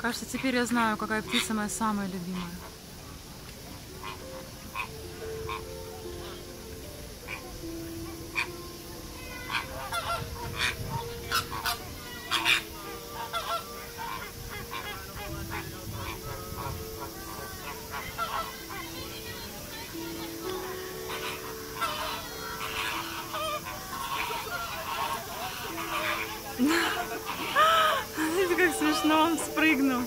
Кажется, теперь я знаю, какая птица моя самая любимая. Смотрите, Точно он спрыгнул.